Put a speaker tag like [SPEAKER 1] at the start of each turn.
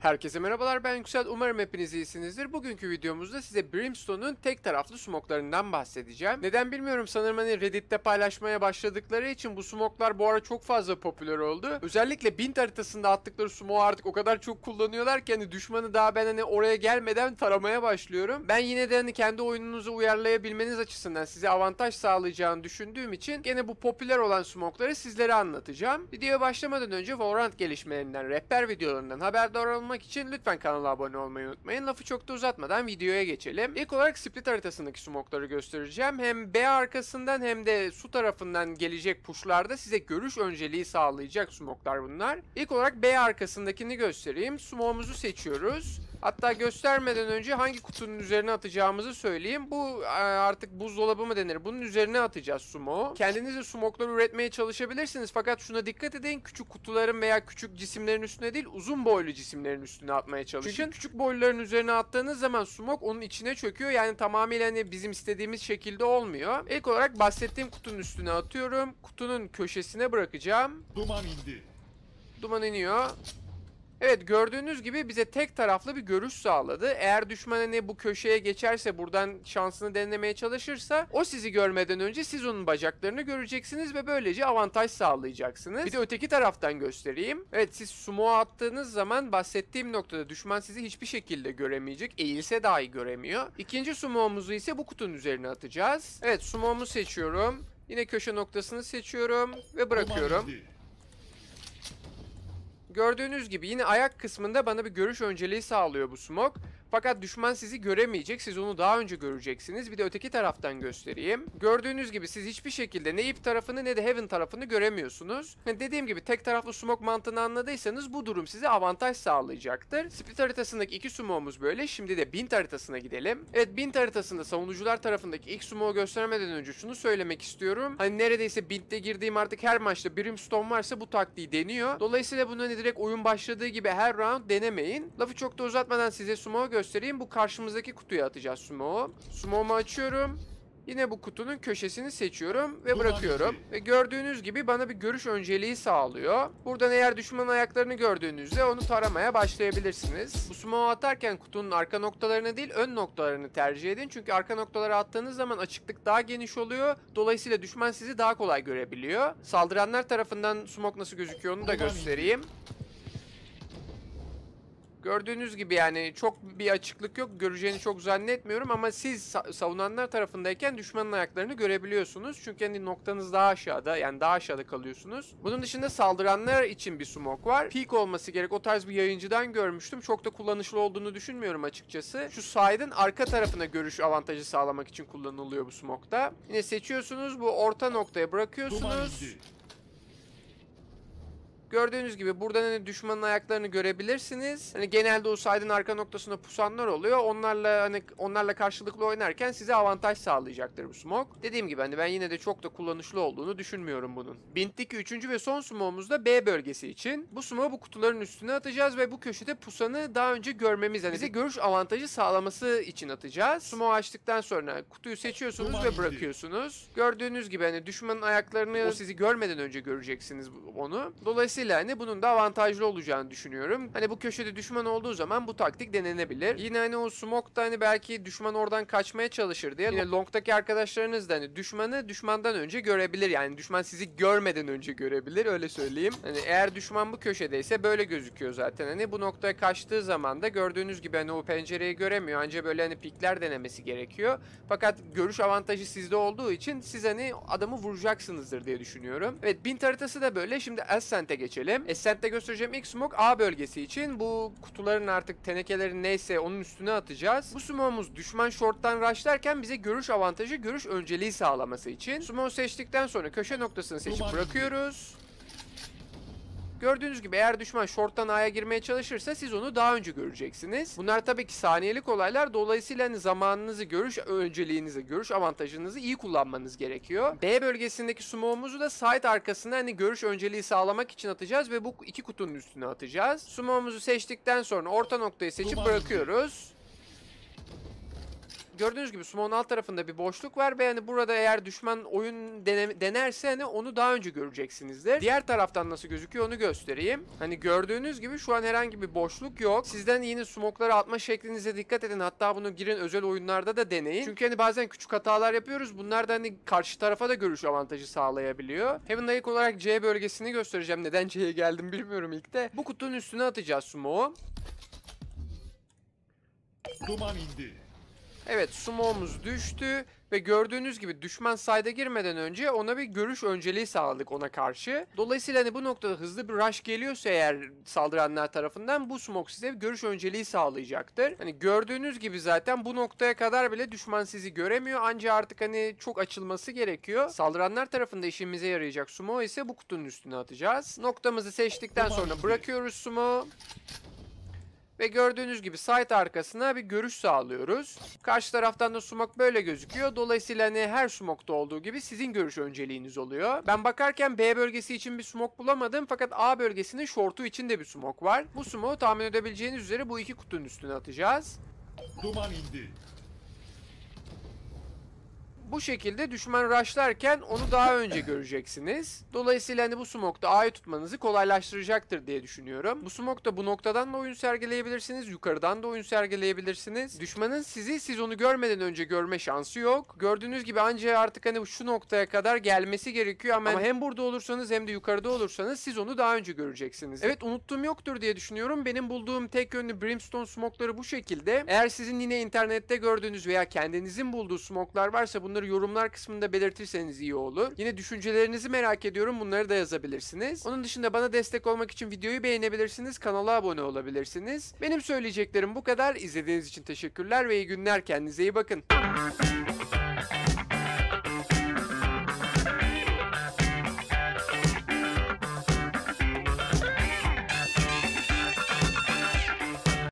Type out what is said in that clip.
[SPEAKER 1] Herkese merhabalar ben Yüksel umarım hepiniz iyisinizdir. Bugünkü videomuzda size Brimstone'un tek taraflı smoklarından bahsedeceğim. Neden bilmiyorum sanırım hani Reddit'te paylaşmaya başladıkları için bu smoklar bu ara çok fazla popüler oldu. Özellikle Bint haritasında attıkları smoke artık o kadar çok kullanıyorlar ki hani düşmanı daha ben hani oraya gelmeden taramaya başlıyorum. Ben yine de hani kendi oyununuzu uyarlayabilmeniz açısından size avantaj sağlayacağını düşündüğüm için gene bu popüler olan smokları sizlere anlatacağım. Videoya başlamadan önce Valorant gelişmelerinden, rehber videolarından haberdar olmak için lütfen kanala abone olmayı unutmayın. Lafı çok da uzatmadan videoya geçelim. İlk olarak split haritasındaki smokları göstereceğim. Hem B arkasından hem de su tarafından gelecek pushlarda size görüş önceliği sağlayacak smoklar bunlar. İlk olarak B arkasındakini göstereyim. Smoke'umuzu seçiyoruz. Hatta göstermeden önce hangi kutunun üzerine atacağımızı söyleyeyim. Bu e, artık buzdolabı mı denir? Bunun üzerine atacağız sumo. Kendiniz de smoklar üretmeye çalışabilirsiniz. Fakat şuna dikkat edin. Küçük kutuların veya küçük cisimlerin üstüne değil uzun boylu cisimlerin üstüne atmaya çalışın. Çünkü küçük boyluların üzerine attığınız zaman smoke onun içine çöküyor. Yani tamamıyla hani bizim istediğimiz şekilde olmuyor. İlk olarak bahsettiğim kutunun üstüne atıyorum. Kutunun köşesine bırakacağım.
[SPEAKER 2] Duman indi.
[SPEAKER 1] Duman iniyor. Evet gördüğünüz gibi bize tek taraflı bir görüş sağladı. Eğer düşman hani bu köşeye geçerse buradan şansını denemeye çalışırsa o sizi görmeden önce siz onun bacaklarını göreceksiniz ve böylece avantaj sağlayacaksınız. Bir de öteki taraftan göstereyim. Evet siz sumo attığınız zaman bahsettiğim noktada düşman sizi hiçbir şekilde göremeyecek. Eğilse dahi göremiyor. İkinci sumo'muzu ise bu kutunun üzerine atacağız. Evet sumo'mu seçiyorum. Yine köşe noktasını seçiyorum ve bırakıyorum. Gördüğünüz gibi yine ayak kısmında bana bir görüş önceliği sağlıyor bu smoke. Fakat düşman sizi göremeyecek. Siz onu daha önce göreceksiniz. Bir de öteki taraftan göstereyim. Gördüğünüz gibi siz hiçbir şekilde ne ip tarafını ne de heaven tarafını göremiyorsunuz. Dediğim gibi tek taraflı smoke mantığını anladıysanız bu durum size avantaj sağlayacaktır. Split haritasındaki iki smoke'umuz böyle. Şimdi de bint haritasına gidelim. Evet bint haritasında savunucular tarafındaki ilk smoke'u göstermeden önce şunu söylemek istiyorum. Hani neredeyse bintte girdiğim artık her maçta Brimstone varsa bu taktiği deniyor. Dolayısıyla bunu hani direkt oyun başladığı gibi her round denemeyin. Lafı çok da uzatmadan size smoke'u göstereyim. Bu karşımızdaki kutuya atacağız sumo'u. Sumo'mu açıyorum. Yine bu kutunun köşesini seçiyorum ve bırakıyorum. Ve gördüğünüz gibi bana bir görüş önceliği sağlıyor. Buradan eğer düşman ayaklarını gördüğünüzde onu taramaya başlayabilirsiniz. Bu sumo atarken kutunun arka noktalarını değil ön noktalarını tercih edin. Çünkü arka noktalara attığınız zaman açıklık daha geniş oluyor. Dolayısıyla düşman sizi daha kolay görebiliyor. Saldıranlar tarafından smoke nasıl gözüküyor onu da göstereyim. Gördüğünüz gibi yani çok bir açıklık yok. Göreceğini çok zannetmiyorum ama siz sa- savunanlar tarafındayken düşmanın ayaklarını görebiliyorsunuz. Çünkü hani noktanız daha aşağıda yani daha aşağıda kalıyorsunuz. Bunun dışında saldıranlar için bir smoke var. Peak olması gerek. O tarz bir yayıncıdan görmüştüm. Çok da kullanışlı olduğunu düşünmüyorum açıkçası. Şu side'ın arka tarafına görüş avantajı sağlamak için kullanılıyor bu smoke'ta. Yine seçiyorsunuz. Bu orta noktaya bırakıyorsunuz. Gördüğünüz gibi buradan hani düşmanın ayaklarını görebilirsiniz. Hani genelde o side'ın arka noktasında pusanlar oluyor. Onlarla hani onlarla karşılıklı oynarken size avantaj sağlayacaktır bu smoke. Dediğim gibi hani ben yine de çok da kullanışlı olduğunu düşünmüyorum bunun. Bint'teki üçüncü ve son smoke'umuz da B bölgesi için. Bu smoke'u bu kutuların üstüne atacağız ve bu köşede pusanı daha önce görmemiz hani bize görüş avantajı sağlaması için atacağız. Smoke açtıktan sonra kutuyu seçiyorsunuz ve bırakıyorsunuz. Gördüğünüz gibi hani düşmanın ayaklarını o sizi görmeden önce göreceksiniz onu. Dolayısıyla hani bunun da avantajlı olacağını düşünüyorum. Hani bu köşede düşman olduğu zaman bu taktik denenebilir. Yine hani o smoke da hani belki düşman oradan kaçmaya çalışır diye. Yine long'daki arkadaşlarınız da hani düşmanı düşmandan önce görebilir. Yani düşman sizi görmeden önce görebilir öyle söyleyeyim. Hani eğer düşman bu köşedeyse böyle gözüküyor zaten. Hani bu noktaya kaçtığı zaman da gördüğünüz gibi hani o pencereyi göremiyor. Anca böyle hani pikler denemesi gerekiyor. Fakat görüş avantajı sizde olduğu için siz hani adamı vuracaksınızdır diye düşünüyorum. Evet bint haritası da böyle. Şimdi Ascent'e geçelim. Ascent'te göstereceğim ilk smoke A bölgesi için. Bu kutuların artık tenekelerin neyse onun üstüne atacağız. Bu smoke'umuz düşman short'tan rushlarken bize görüş avantajı, görüş önceliği sağlaması için. Smoke seçtikten sonra köşe noktasını seçip bırakıyoruz. Gördüğünüz gibi eğer düşman short'tan A'ya girmeye çalışırsa siz onu daha önce göreceksiniz. Bunlar tabii ki saniyelik olaylar. Dolayısıyla hani zamanınızı, görüş önceliğinizi, görüş avantajınızı iyi kullanmanız gerekiyor. B bölgesindeki smoke'umuzu da side arkasına hani görüş önceliği sağlamak için atacağız ve bu iki kutunun üstüne atacağız. Smoke'umuzu seçtikten sonra orta noktayı seçip bırakıyoruz. Gördüğünüz gibi smoke'un alt tarafında bir boşluk var ve yani burada eğer düşman oyun dene- denerse hani onu daha önce göreceksinizdir. Diğer taraftan nasıl gözüküyor onu göstereyim. Hani gördüğünüz gibi şu an herhangi bir boşluk yok. Sizden yine smoke'ları atma şeklinize dikkat edin. Hatta bunu girin özel oyunlarda da deneyin. Çünkü hani bazen küçük hatalar yapıyoruz. Bunlar da hani karşı tarafa da görüş avantajı sağlayabiliyor. Heaven'da ilk olarak C bölgesini göstereceğim. Neden C'ye geldim bilmiyorum ilk de. Bu kutunun üstüne atacağız smoke'u.
[SPEAKER 2] Duman indi.
[SPEAKER 1] Evet smoke'umuz düştü ve gördüğünüz gibi düşman sayda girmeden önce ona bir görüş önceliği sağladık ona karşı. Dolayısıyla hani bu noktada hızlı bir rush geliyorsa eğer saldıranlar tarafından bu smoke size bir görüş önceliği sağlayacaktır. Hani gördüğünüz gibi zaten bu noktaya kadar bile düşman sizi göremiyor ancak artık hani çok açılması gerekiyor. Saldıranlar tarafında işimize yarayacak smoke ise bu kutunun üstüne atacağız. Noktamızı seçtikten sonra bırakıyoruz smoke. Ve gördüğünüz gibi site arkasına bir görüş sağlıyoruz. Karşı taraftan da smoke böyle gözüküyor. Dolayısıyla hani her smoke'da olduğu gibi sizin görüş önceliğiniz oluyor. Ben bakarken B bölgesi için bir smoke bulamadım fakat A bölgesinin short'u için de bir smoke var. Bu smoke'u tahmin edebileceğiniz üzere bu iki kutunun üstüne atacağız.
[SPEAKER 2] Duman indi.
[SPEAKER 1] Bu şekilde düşman rushlarken onu daha önce göreceksiniz. Dolayısıyla hani bu smoke'da A'yı tutmanızı kolaylaştıracaktır diye düşünüyorum. Bu smoke'da bu noktadan da oyun sergileyebilirsiniz. Yukarıdan da oyun sergileyebilirsiniz. Düşmanın sizi siz onu görmeden önce görme şansı yok. Gördüğünüz gibi ancak artık hani şu noktaya kadar gelmesi gerekiyor ama, ama hem burada olursanız hem de yukarıda olursanız siz onu daha önce göreceksiniz. Evet unuttuğum yoktur diye düşünüyorum. Benim bulduğum tek yönlü brimstone smoke'ları bu şekilde. Eğer sizin yine internette gördüğünüz veya kendinizin bulduğu smoke'lar varsa bunları yorumlar kısmında belirtirseniz iyi olur. Yine düşüncelerinizi merak ediyorum. Bunları da yazabilirsiniz. Onun dışında bana destek olmak için videoyu beğenebilirsiniz. Kanala abone olabilirsiniz. Benim söyleyeceklerim bu kadar. İzlediğiniz için teşekkürler ve iyi günler. Kendinize iyi bakın.